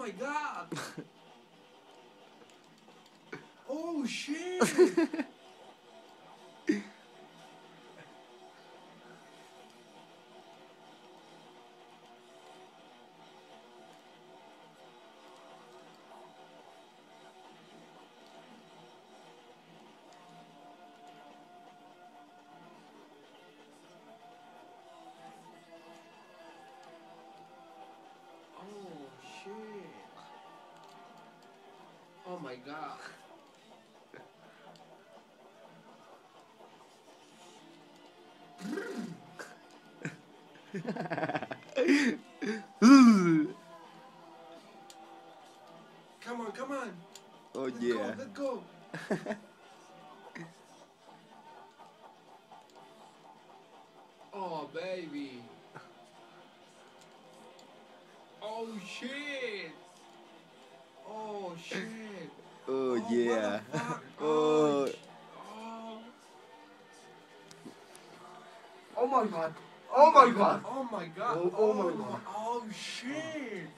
my god! oh shit! my god! Come on, come on! oh Let's yeah. go, let's go! oh baby! Oh shit! Yeah. Oh, oh. oh. Oh my god. Oh my god. Oh my god. Oh, oh my oh God. Oh shit.